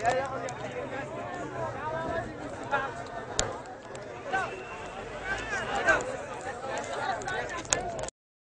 Yeah, yeah, yeah.